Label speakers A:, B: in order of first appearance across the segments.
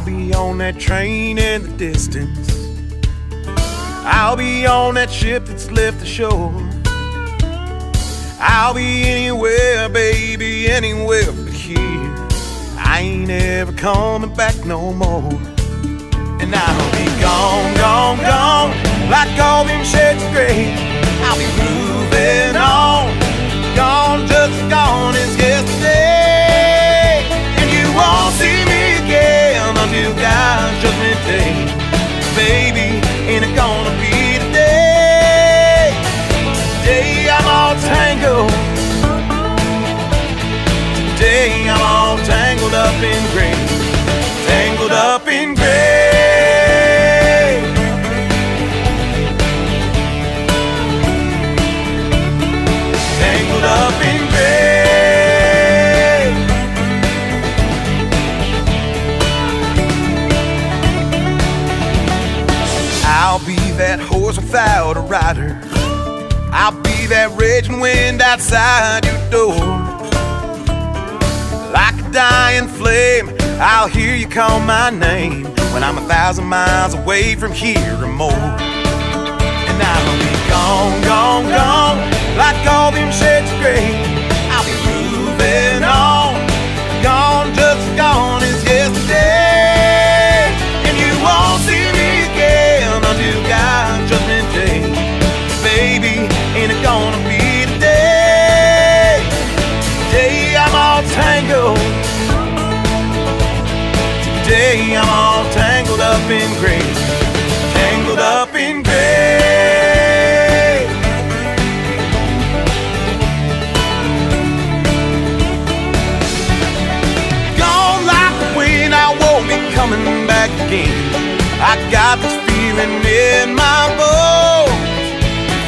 A: I'll be on that train in the distance. I'll be on that ship that's left the shore. I'll be anywhere, baby, anywhere but here. I ain't ever coming back no more. And I'll be gone, gone, gone, like all them shades of gray. Judgment day. Baby, ain't it gonna be today? Today I'm all tangled. Today I'm all tangled up in gray. That horse without a rider. I'll be that raging wind outside your door. Like a dying flame, I'll hear you call my name when I'm a thousand miles away from here or more. And I'll be gone, Today I'm all tangled. Today I'm all tangled up in gray. Tangled up in gray. Gone like the wind, I won't be coming back again. I got this feeling in my bones.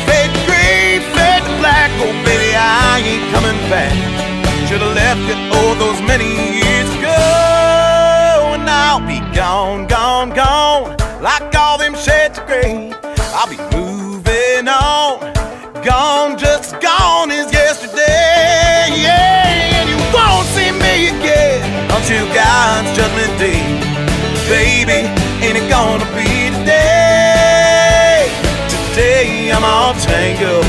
A: Fade gray, fade black, oh baby, I ain't coming back. Should have left it all those many years ago. And I'll be gone, gone, gone, like all them shades of gray. I'll be moving on. Gone, just gone as yesterday. Yeah, and you won't see me again until God's judgment day. Baby, ain't it gonna be today? Today I'm all tangled.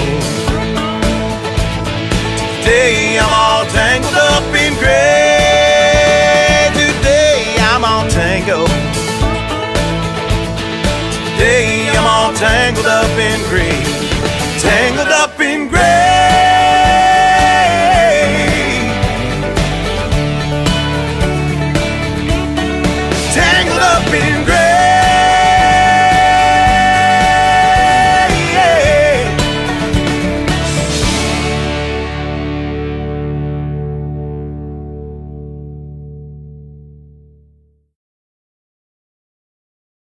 A: Today I'm all tangled up in gray. Today I'm all tangled. Today I'm all tangled up in gray.